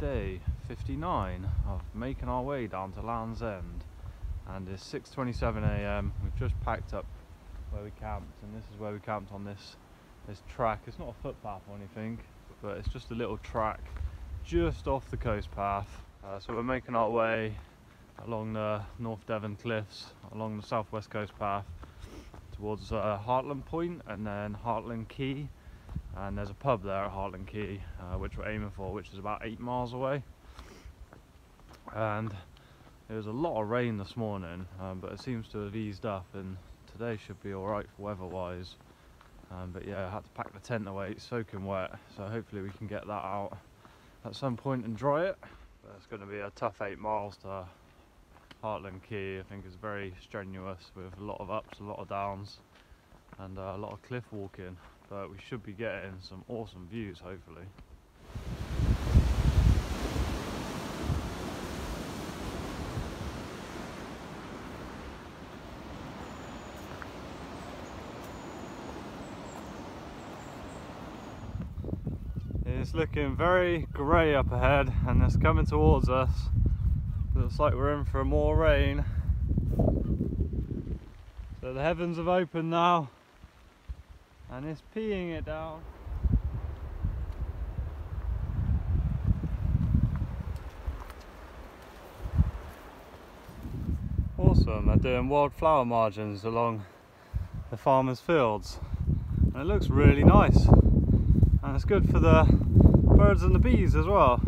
day 59 of making our way down to Land's End. And it's 6.27am we've just packed up where we camped and this is where we camped on this this track. It's not a footpath or anything but it's just a little track just off the coast path. Uh, so we're making our way along the North Devon cliffs along the southwest coast path towards uh, Hartland Point and then Hartland Quay and there's a pub there at Hartland Quay uh, which we're aiming for which is about eight miles away. And there was a lot of rain this morning um, but it seems to have eased up and today should be alright weather wise um, but yeah I had to pack the tent away it's soaking wet so hopefully we can get that out at some point and dry it. But it's going to be a tough eight miles to Hartland Quay. I think it's very strenuous with a lot of ups a lot of downs and uh, a lot of cliff walking but we should be getting some awesome views hopefully. It's looking very grey up ahead and it's coming towards us. Looks like we're in for more rain. So the heavens have opened now and it's peeing it down. Awesome, they're doing wildflower margins along the farmers' fields and it looks really nice and it's good for the birds and the bees as well.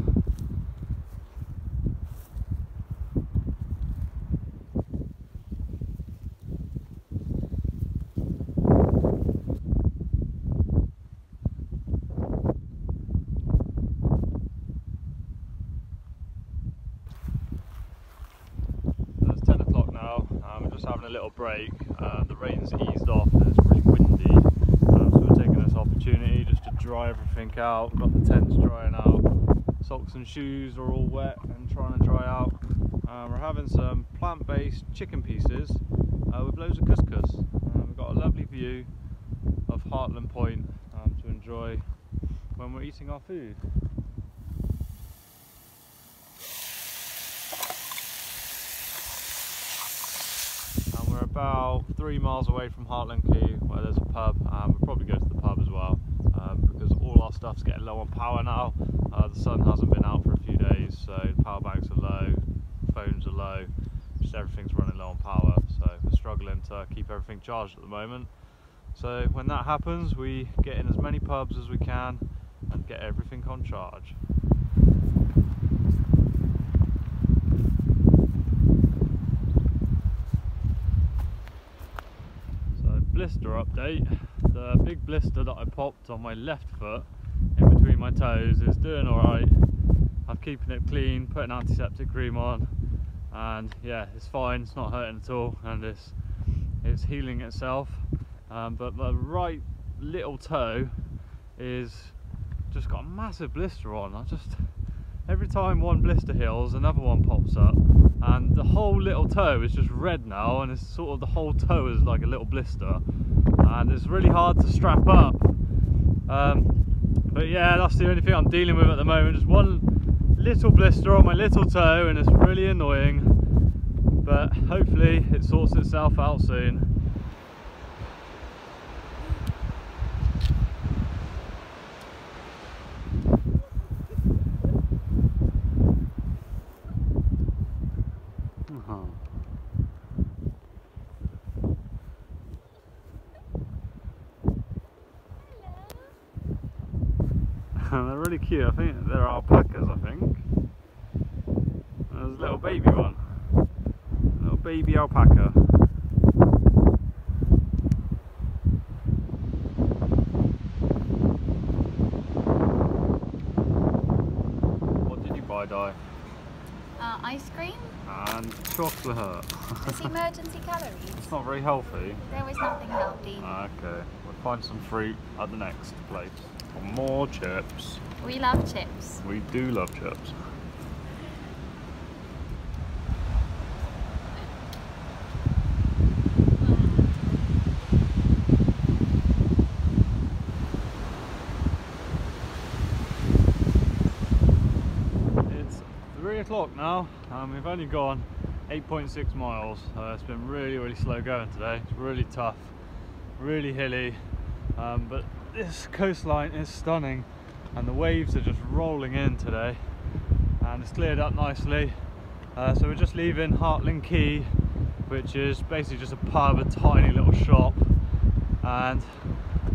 A little break. Uh, the rain's eased off and it's really windy, um, so we're taking this opportunity just to dry everything out. Got the tents drying out, socks and shoes are all wet and trying to dry out. Um, we're having some plant-based chicken pieces uh, with loads of couscous. We've got a lovely view of Hartland Point um, to enjoy when we're eating our food. About three miles away from Hartland Quay where there's a pub and we'll probably go to the pub as well um, because all our stuff's getting low on power now. Uh, the sun hasn't been out for a few days so power banks are low phones are low just everything's running low on power. So we're struggling to keep everything charged at the moment. So when that happens we get in as many pubs as we can and get everything on charge blister update. The big blister that I popped on my left foot in between my toes is doing alright. I'm keeping it clean, putting antiseptic cream on and yeah, it's fine, it's not hurting at all and it's, it's healing itself. Um, but the right little toe is just got a massive blister on. I just every time one blister heals another one pops up. And the whole little toe is just red now and it's sort of the whole toe is like a little blister. And it's really hard to strap up. Um, but yeah that's the only thing I'm dealing with at the moment. Just one little blister on my little toe and it's really annoying. But hopefully it sorts itself out soon they're really cute. I think they're alpacas, I think. There's a little baby one. A little baby alpaca. What did you buy, Di? Uh, ice cream. And chocolate. it's emergency calories. It's not very healthy. There is nothing healthy. Okay, we'll find some fruit at the next place. More chips. We love chips. We do love chips. It's three o'clock now. and we've only gone 8.6 miles. Uh, it's been really, really slow going today. It's really tough, really hilly. Um, but this coastline is stunning and the waves are just rolling in today and it's cleared up nicely. Uh, so we're just leaving Hartland Quay, which is basically just a pub, a tiny little shop and,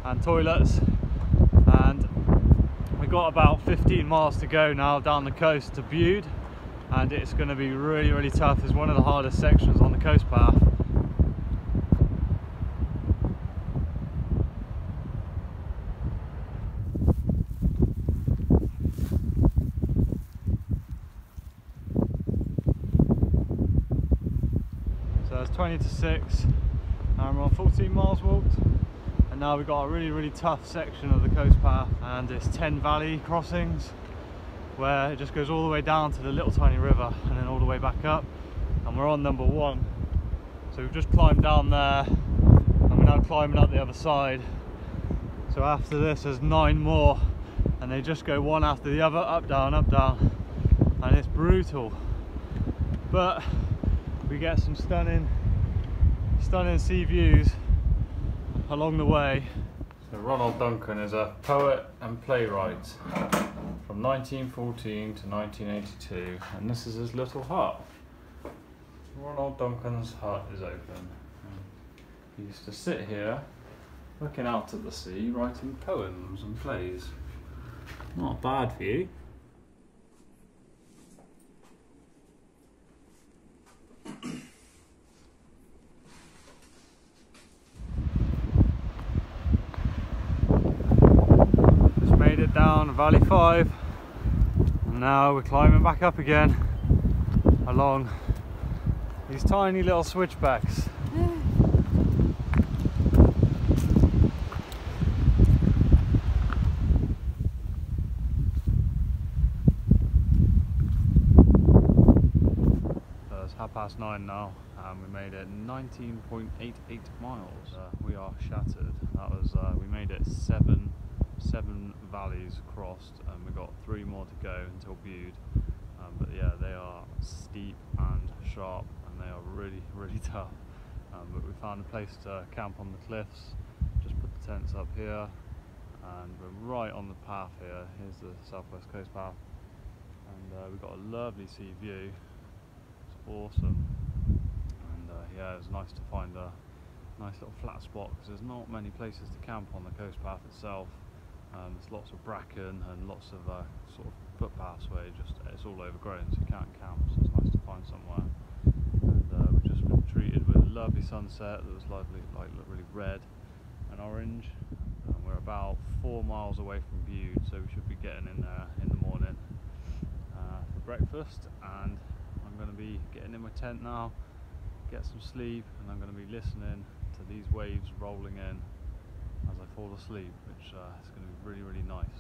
and toilets. And we've got about 15 miles to go now down the coast to Bude and it's going to be really really tough it's one of the hardest sections on the coast path so it's 20 to 6 and we're on 14 miles walked. And now we've got a really really tough section of the coast path and it's 10 valley crossings where it just goes all the way down to the little tiny river and then all the way back up. And we're on number one. So we've just climbed down there and we're now climbing up the other side. So after this there's nine more and they just go one after the other up down up down. And it's brutal. But we get some stunning stunning sea views along the way so Ronald Duncan is a poet and playwright from 1914 to 1982 and this is his little hut. Ronald Duncan's hut is open. He used to sit here looking out at the sea writing poems and plays. Not a bad view. Just made it down Valley 5 and now we're climbing back up again along these tiny little switchbacks. Half past nine now and we made it 19.88 miles. Uh, we are shattered. That was, uh, we made it seven seven valleys crossed and we've got three more to go until Bude. Um, but yeah they are steep and sharp and they are really really tough. Um, but we found a place to camp on the cliffs. Just put the tents up here and we're right on the path here. Here's the southwest coast path. And uh, we've got a lovely sea view. It's awesome. And uh, yeah it was nice to find a nice little flat spot because there's not many places to camp on the coast path itself um, there's lots of bracken and lots of uh, sort of footpaths where just it's all overgrown, so you can't camp. So it's nice to find somewhere. And uh, we've just been treated with a lovely sunset that was lovely, like really red and orange. And we're about four miles away from Bude, so we should be getting in there in the morning uh, for breakfast. And I'm going to be getting in my tent now, get some sleep, and I'm going to be listening to these waves rolling in fall asleep, which uh, is going to be really, really nice